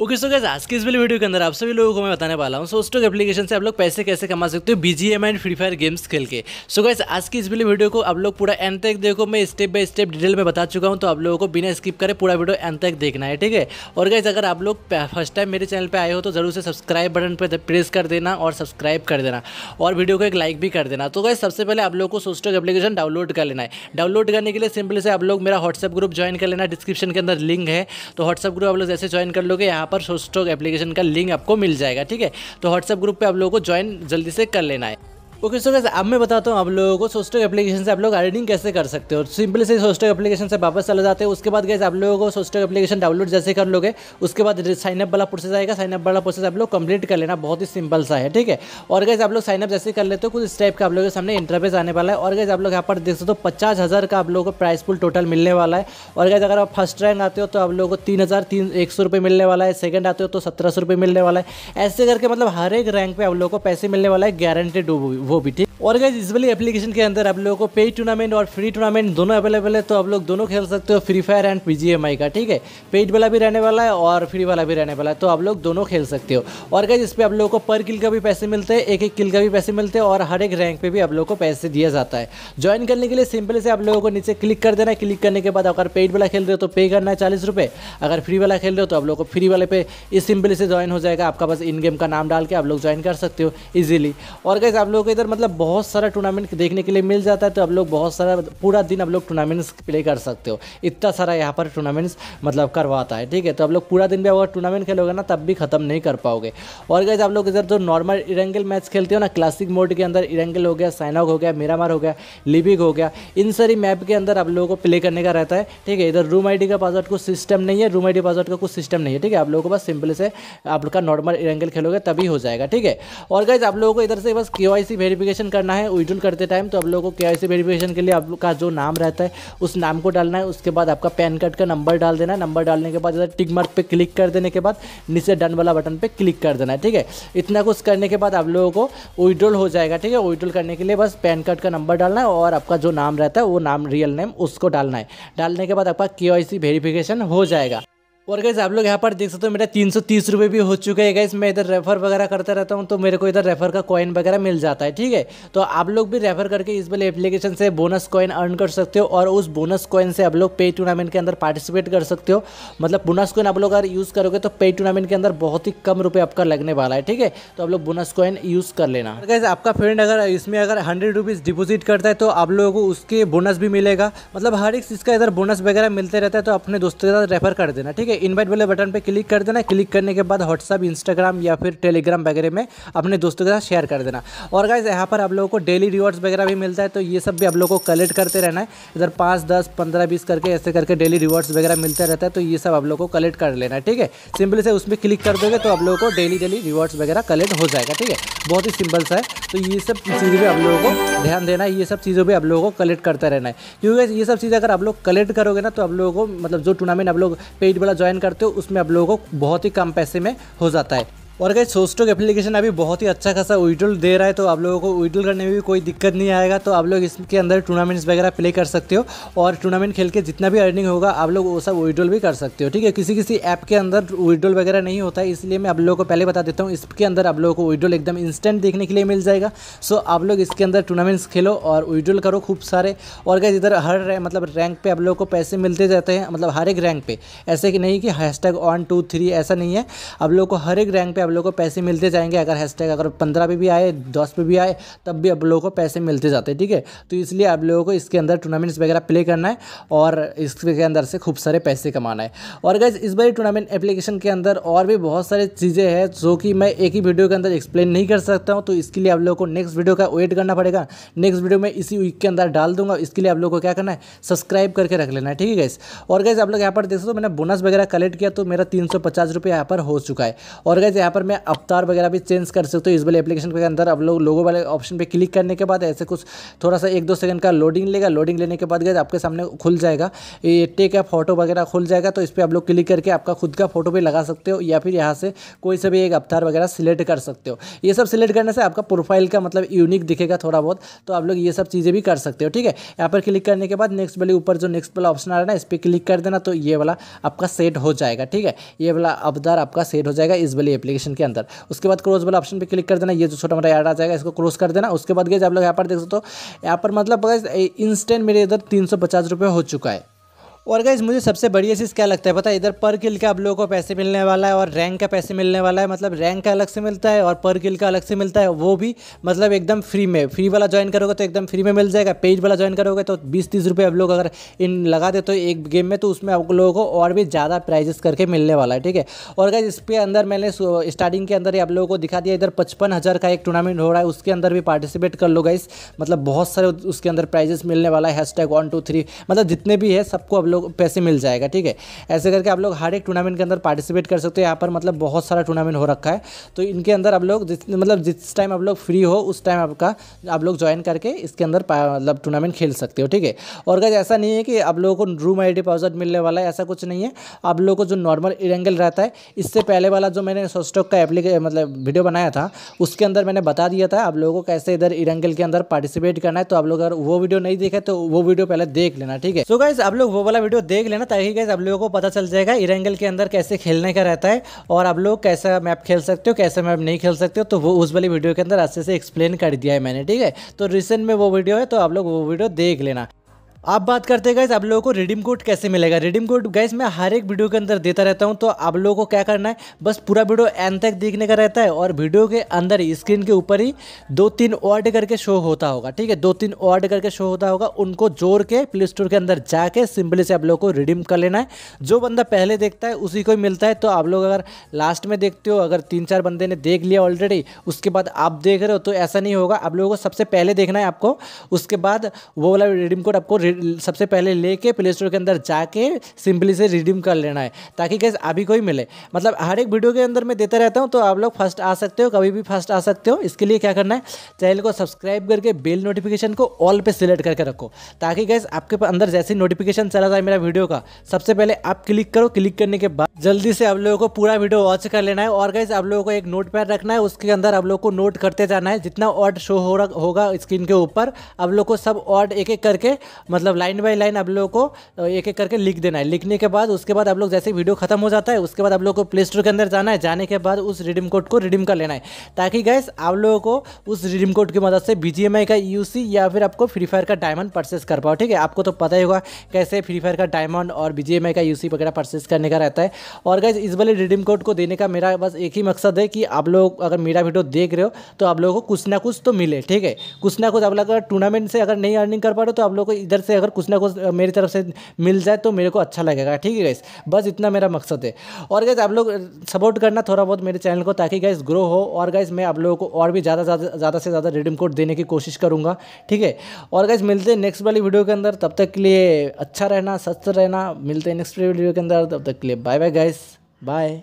Okay so gas आज के इस वाली वीडियो के अंदर आप सभी लोगों को मैं बताने वाला हूँ सो स्टॉक एप्लीकेशन से आप लोग पैसे कैसे कमा सकते हो BGMI and Free Fire games खेल के। सो गैस आज की इस वाली वीडियो को आप लोग पूरा एंड तक देखो। मैं स्टेप बाय स्टेप डिटेल में बता चुका हूँ तो आप लोगों को बिना स्किप करे पूरा वीडियो एंड तक देखना है, ठीक है? और गैस अगर आप लोग फ़र्स्ट टाइम मेरे चैनल पर आए हो तो ज़रूर से सब्सक्राइब बटन पर प्रेस कर देना और सब्सक्राइब कर देना। और वीडियो को एक लाइक भी कर देना। तो गैस सबसे पहले आप लोग को सोस्टॉक एप्लीकेशन डाउनलोड कर लेना है। डाउनलोड करने के लिए सिंपल से आप लोग मेरा व्हाट्सअप ग्रुप ज्वाइन कर लेना। डिस्क्रिप्शन के अंदर लिंक है। तो व्हाट्सअप ग्रुप आप लोग जैसे ज्वाइन कर लोगे, यहाँ पर सोस्टॉक एप्लीकेशन का लिंक आपको मिल जाएगा, ठीक है? तो व्हाट्सएप ग्रुप पे आप लोगों को ज्वाइन जल्दी से कर लेना है। ओके सो गैस अब मैं बताता हूँ आप लोगों को सोस्टो एप्लीकेशन से आप लोग अर्निंग कैसे कर सकते हो। सिंपली से सोस्टो एप्लीकेशन से वापस चले जाते हैं। उसके बाद गैस आप लोगों को सोस्टो एप्लीकेशन डाउनलोड जैसे कर लोगे, उसके बाद साइनअप वाला प्रोसेस आएगा। साइनअप वाला प्रोसेस आप लोग कंप्लीट कर लेना। बहुत ही सिंपल सा है, ठीक है? और गैस आप लोग साइनअप जैसे कर लेते हो, कुछ इस टाइप का आप लोगों के सामने इंटरफेस आने वाला है। और गैस आप लोग यहाँ पर देख सकते हो, पचास हज़ार का आप लोगों को प्राइस पुल टोटल मिलने वाला है। और गैस अगर आप फ़र्स्ट रैंक आते हो तो आप लोगों को तीन हज़ार तीन एक सौ रुपये मिलने वाला है। सेकंड आते हो तो सत्रह सौ रुपये मिलने वाला है। ऐसे करके मतलब हर एक रैंक पे आप लोगों को पैसे मिलने वाला है गारंटेड वो भी ठीक और गैस इस वाली एप्लीकेशन के अंदर आप लोगों को पेड टूर्नामेंट और फ्री टूर्नामेंट दोनों अवेलेबल है तो आप लोग दोनों खेल सकते हो फ्री फायर एंड पी का, ठीक है? पेड वाला भी रहने वाला है और फ्री वाला भी रहने वाला है तो आप लोग दोनों खेल सकते हो। और गैस इस पर आप लोगों को पर किल का भी पैसे मिलते हैं एक एक किल का भी पैसे मिलते हैं और हर एक रैंक पर भी आप लोगों को पैसे दिया जाता है। ज्वाइन करने के लिए सिंपल से आप लोगों को नीचे क्लिक कर देना क्लिक करने के बाद अगर पेड वाला खेल रहे हो तो पे करना है चालीस रुपये अगर फ्री वाला खेल रहे हो तो आप लोग को फ्री वाले पे इस सिंपल से ज्वाइन हो जाएगा, आपका बस इन गेम का नाम डाल के आप लोग ज्वाइन कर सकते हो ईजिली और गैस आप लोगों को इधर मतलब बहुत सारा टूर्नामेंट देखने के लिए मिल जाता है तो आप लोग बहुत सारा, पूरा दिन आप लोग टूर्नामेंट्स प्ले कर सकते हो। इतना सारा यहाँ पर टूर्नामेंट्स मतलब करवाता है, ठीक है? तो आप लोग पूरा दिन भी अगर टूर्नामेंट खेलोगे ना, तब भी खत्म नहीं कर पाओगे। और गैस आप लोग इधर जो नॉर्मल इरेंगल मैच खेलते हो ना क्लासिक मोड के अंदर इरेंगल हो गया साइनॉक हो गया मिरामार हो गया लिबिक हो गया, इन सारी मैप के अंदर आप लोगों को प्ले करने का रहता है, ठीक है? इधर रूम आईडी का पासवर्ड कुछ सिस्टम नहीं है रूम आईडी पासवर्ड का कुछ सिस्टम नहीं है, ठीक है? आप लोगों को बस सिंपल से आप लोग का नॉर्मल इरेंगल खेलोगे, तभी हो जाएगा, ठीक है? और गैस आप लोगों को इधर से बस के वाई वेरिफिकेशन करना है विड्रॉल करते टाइम तो आप लोगों को के आई वेरिफिकेशन के लिए आपका जो नाम रहता है, उस नाम को डालना है, उसके बाद आपका पैन कार्ड का नंबर डाल देना है नंबर डालने के बाद टिक मार्क पे क्लिक कर देने के बाद नीचे डन वाला बटन पे क्लिक कर देना है, ठीक है? इतना कुछ करने के बाद आप लोगों को विड्रॉल हो जाएगा, ठीक है? विड्रॉल करने के लिए बस पैन कार्ड का नंबर डालना है और आपका जो नाम रहता है, वो नाम रियल नेम उसको डालना है। डालने के बाद आपका के आई वेरिफिकेशन हो जाएगा। और गैस आप लोग यहाँ पर देख सकते हो मेरा तीन सौ तीस रुपये भी हो चुका है गैस मैं इधर रेफर वगैरह करता रहता हूँ तो मेरे को इधर रेफर का कॉइन वगैरह मिल जाता है, ठीक है? तो आप लोग भी रेफर करके इस वाले एप्लीकेशन से बोनस कॉइन अर्न कर सकते हो और उस बोनस कॉइन से आप लोग पे टूर्नामेंट के अंदर पार्टिसिपेट कर सकते हो। मतलब बोनस कॉइन आप लोग अगर यूज़ करोगे तो पे टूर्नामेंट के अंदर बहुत ही कम रुपये आपका लगने वाला है, ठीक है? तो आप लोग बोनस कॉइन यूज़ कर लेना। गैस आपका फ्रेंड अगर इसमें अगर हंड्रेड रुपीज़ डिपोजिट करता है तो आप लोगों को उसके बोनस भी मिलेगा। मतलब हर एक चीज़ का इधर बोनस वगैरह मिलते रहता है तो अपने दोस्तों के साथ रेफर कर देना, ठीक है? इन्वाइट वाले बटन पे क्लिक कर देना क्लिक करने के बाद व्हाट्सअप इंस्टाग्राम या फिर टेलीग्राम वगैरह में अपने दोस्तों के साथ शेयर कर देना। और गाइज़ यहाँ पर आप लोगों को डेली रिवॉर्ड्स वगैरह भी मिलता है तो ये सब भी आप लोगों को कलेक्ट करते रहना है। इधर पाँच, दस, पंद्रह, बीस करके ऐसे करके डेली रिवॉर्ड्स वगैरह मिलता रहता है तो ये सब आप लोगों को कलेक्ट कर लेना है, ठीक है? सिंपल से उसमें क्लिक कर दोगे तो आप लोगों को डेली डेली रिवॉर्ड्स वगैरह कलेक्ट हो जाएगा, ठीक है? बहुत ही सिंपल सा है। तो ये सब चीज़ें भी आप लोगों को ध्यान देना है, ये सब चीज़ों भी आप लोगों को कलेक्ट करते रहना है। क्योंकि ये सब चीज़ें अगर आप लोग कलेक्ट करोगे ना तो आप लोगों को मतलब जो टूर्नामेंट आप लोग पेड वाला ज्वाइन करते हो, उसमें आप लोगों को बहुत ही कम पैसे में हो जाता है। और गई सोस्टोक एप्लीकेशन अभी बहुत ही अच्छा खासा विड्रॉल दे रहा है तो आप लोगों को विड्रॉल करने में भी कोई दिक्कत नहीं आएगा तो आप लोग इसके अंदर टूर्नामेंट्स वगैरह प्ले कर सकते हो और टूर्नामेंट खेल के जितना भी अर्निंग होगा, आप लोग वो सब विड्रॉल भी कर सकते हो, ठीक है? किसी किसी ऐप के अंदर विड्रॉल वगैरह नहीं होता है इसलिए मैं आप लोगों को पहले बता देता हूँ, इसके अंदर आप लोगों को विड्रॉल एकदम इंस्टेंट देखने के लिए मिल जाएगा। सो आप लोग इसके अंदर टूर्नामेंट्स खेलो और विड्रॉल करो खूब सारे और गए इधर हर मतलब रैंक पे आप लोगों को पैसे मिलते जाते हैं मतलब हर एक रैंक पे। ऐसे कि नहीं कि hashtag one two three ऐसा नहीं है, आप लोगों को हर एक रैंक पे आप लोगों को पैसे मिलते जाएँगे, अगर हैशटैग अगर पंद्रह पे भी आए, दस पे भी आए, तब भी आप लोगों को पैसे मिलते जाते हैं, ठीक है? तो इसलिए आप लोगों को इसके अंदर टूर्नामेंट्स वगैरह प्ले करना है और इसके अंदर से खूब सारे पैसे कमाना है। और गैस इस बार टूर्नामेंट एप्लीकेशन के अंदर और भी बहुत सारी चीज़ें हैं जो कि मैं एक ही वीडियो के अंदर एक्सप्लेन नहीं कर सकता हूँ तो इसके लिए आप लोगों को नेक्स्ट वीडियो का वेट करना पड़ेगा। नेक्स्ट वीडियो में इसी वीक के अंदर डाल दूँगा, इसके लिए आप लोगों को क्या करना है सब्सक्राइब करके रख लेना है, ठीक है गैस और गैस आप लोग यहाँ पर देख सकते हो, मैंने बोनस वगैरह कलेक्ट किया तो मेरा तीन सौ यहाँ पर हो चुका है। और गैस यहाँ पर मैं अवतार वगैरह भी चेंज कर सकते हो। इस वाले एप्लीकेशन के अंदर आप लोग, लोगों वाले ऑप्शन पे क्लिक करने के बाद ऐसे कुछ थोड़ा सा एक दो सेकंड का लोडिंग लेगा। लोडिंग लेने के बाद गए आपके सामने खुल जाएगा। ये टेक या फ़ोटो वगैरह खुल जाएगा तो इस पर आप लोग क्लिक करके आपका खुद का फ़ोटो भी लगा सकते हो, या फिर यहाँ से कोई से भी एक अवतार वगैरह सिलेक्ट कर सकते हो। ये सब सिलेक्ट करने से आपका प्रोफ़ाइल का मतलब यूनिक दिखेगा थोड़ा बहुत तो आप लोग ये सब चीज़ें भी कर सकते हो, ठीक है? यहाँ पर क्लिक करने के बाद नेक्स्ट वाले ऊपर जो नेक्स्ट वाला ऑप्शन आ रहा है ना, इस पर क्लिक कर देना तो ये वाला आपका सेट हो जाएगा, ठीक है? ये वाला अवतार आपका सेट हो जाएगा, इस वाली एप्लीकेशन के अंदर। उसके बाद क्रॉस वाला ऑप्शन पर क्लिक कर देना, ये जो छोटा मोटा ऐड आ जाएगा, इसको क्रॉस कर देना। उसके बाद गए आप लोग यहाँ पर देख सकते हो, यहाँ पर मतलब इंस्टेंट मेरे इधर तीन सौ हो चुका है। और गाइज़ मुझे सबसे बढ़िया चीज़ क्या लगता है? पता है, इधर पर किल का आप लोगों को पैसे मिलने वाला है और रैंक का पैसे मिलने वाला है। मतलब रैंक का अलग से मिलता है और पर किल का अलग से मिलता है। वो भी मतलब एकदम फ्री में। फ्री वाला ज्वाइन करोगे तो एकदम फ्री में मिल जाएगा। पेज वाला ज्वाइन करोगे तो बीस तीस रुपये आप लोग अगर इन लगा दे तो एक गेम में तो उसमें आप लोगों को और भी ज़्यादा प्राइजेस करके मिलने वाला है, ठीक है? और गाइज़ इसके अंदर मैंने स्टार्टिंग के अंदर ही आप लोगों को दिखा दिया, इधर पचपन हज़ार का एक टूर्नामेंट हो रहा है। उसके अंदर भी पार्टिसिपेट कर लो गाइस मतलब बहुत सारे उसके अंदर प्राइजेस मिलने वाला है। Hashtag one two three मतलब जितने भी है, सबको आप लोग पैसे मिल जाएगा, ठीक है? ऐसे करके आप लोग हर एक टूर्नामेंट के अंदर पार्टिसिपेट कर सकते हो। यहाँ पर मतलब बहुत सारा टूर्नामेंट हो रखा है। तो इनके अंदर आप लोग मतलब जिस टाइम आप लोग फ्री हो, उस टाइम आपका, आप लोग ज्वाइन करके इसके अंदर मतलब टूर्नामेंट खेल सकते हो, ठीक है? और अगर ऐसा नहीं है कि आप लोगों को रूम आई डिपॉजिट मिलने वाला है, ऐसा कुछ नहीं है। आप लोगों को जो नॉर्मल इरेंगल रहता है, इससे पहले वाला जो मैंने सोस्टॉक का एप्लीके मतलब वीडियो बनाया था, उसके अंदर मैंने बता दिया था, आप लोगों को कैसे इधर इरेंगल के अंदर पार्टिसिपेट करना है। तो आप लोग अगर वो वीडियो नहीं देखे तो वो वीडियो पहले देख लेना, ठीक है? सो गाइज़ आप लोग वो वाला वीडियो देख लेना, ताकि कैसे आप लोगों को पता चल जाएगा इरेंगल के अंदर कैसे खेलने का रहता है और आप लोग कैसा मैप खेल सकते हो, कैसा मैप नहीं खेल सकते हो तो वो उस वाली वीडियो के अंदर अच्छे से एक्सप्लेन कर दिया है मैंने, ठीक है? तो रिसेंट में वो वीडियो है तो आप लोग वो वीडियो देख लेना। आप बात करते हैं गैस आप लोगों को रिडीम कोड कैसे मिलेगा? रिडीम कोड गैस मैं हर एक वीडियो के अंदर देता रहता हूँ तो आप लोगों को क्या करना है? बस पूरा वीडियो एंड तक देखने का रहता है और वीडियो के अंदर स्क्रीन के ऊपर ही दो तीन वर्ड करके शो होता होगा, ठीक है? दो तीन वर्ड करके शो होता होगा, उनको जोड़ के प्ले स्टोर के अंदर जाके सिंपली से आप लोगों को रिडीम कर लेना है। जो बंदा पहले देखता है, उसी को ही मिलता है। तो आप लोग अगर लास्ट में देखते हो, अगर तीन चार बंदे ने देख लिया ऑलरेडी उसके बाद आप देख रहे हो तो ऐसा नहीं होगा। आप लोगों को सबसे पहले देखना है आपको, उसके बाद वो वाला रिडीम कोड आपको सबसे पहले लेके प्ले स्टोर के अंदर जाके सिंपली से रिडीम कर लेना है, ताकि कैसे अभी कोई मिले। मतलब हर एक वीडियो के अंदर मैं देता रहता हूँ तो आप लोग फ़र्स्ट आ सकते हो, कभी भी फ़र्स्ट आ सकते हो। इसके लिए क्या करना है चैनल को सब्सक्राइब करके बेल नोटिफिकेशन को ऑल पे सिलेक्ट करके रखो, ताकि गैस आपके अंदर जैसे नोटिफिकेशन चला जाए मेरा वीडियो का, सबसे पहले आप क्लिक करो। क्लिक करने के बाद जल्दी से आप लोगों को पूरा वीडियो वॉच कर लेना है, और गैस आप लोगों को एक नोट पैड रखना है, उसके अंदर आप लोग को नोट करते जाना है। जितना ऑर्ड शो हो होगा स्क्रीन के ऊपर, आप लोग को सब ऑर्ड एक एक करके मतलब लाइन बाय लाइन आप लोगों को एक एक करके लिख देना है। लिखने के बाद, उसके बाद आप लोग जैसे वीडियो खत्म हो जाता है, उसके बाद आप लोग को प्ले स्टोर के अंदर जाना है। जाने के बाद उस रिडीम कोड को रिडीम कर लेना है। ताकि गैस आप लोगों को उस रिडीम कोड की मदद से बी का UC या फिर आपको फ्री फायर का डायमंड परचेस कर पाओ, ठीक है? आपको तो पता ही होगा कैसे फ्री फायर का डायमंड और BGMI का UC वगैरह परचेस करने का रहता है। और गैस इस वाले रिडीम कोड को देने का मेरा बस एक ही मकसद है कि आप लोग अगर मेरा वीडियो देख रहे हो तो आप लोगों को कुछ ना कुछ तो मिले, ठीक है? कुछ ना कुछ आप लोग अगर टूर्नामेंट से अगर नहीं अर्निंग कर पा रहे हो तो आप लोग को इधर से अगर कुछ ना कुछ मेरी तरफ़ से मिल जाए तो मेरे को अच्छा लगेगा। ठीक है गैस बस इतना मेरा मकसद है। और गैस आप लोग सपोर्ट करना थोड़ा बहुत मेरे चैनल को ताकि गैस ग्रो हो। और गैस मैं आप लोगों को और भी ज़्यादा ज़्यादा ज़्यादा से ज़्यादा रिडीम कोड देने की कोशिश करूँगा। ठीक है? और गैस मिलते हैं नेक्स्ट वाली वीडियो के अंदर। तब तक के लिए अच्छा रहना सस्त रहना। मिलते हैं नेक्स्ट वीडियो के अंदर। तब तक के लिए बाय बाय गैस बाय